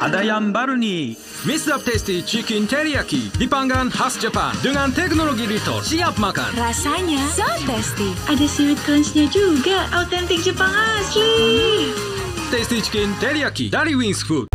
Ada yang baru nih. Mr. Tasty Chicken Teriyaki dipanggang khas Jepang dengan teknologi Rito. Siap makan. Rasanya so tasty. Ada seaweed crunch-nya juga. Autentik Jepang asli. Tasty Chicken Teriyaki dari Wings Food.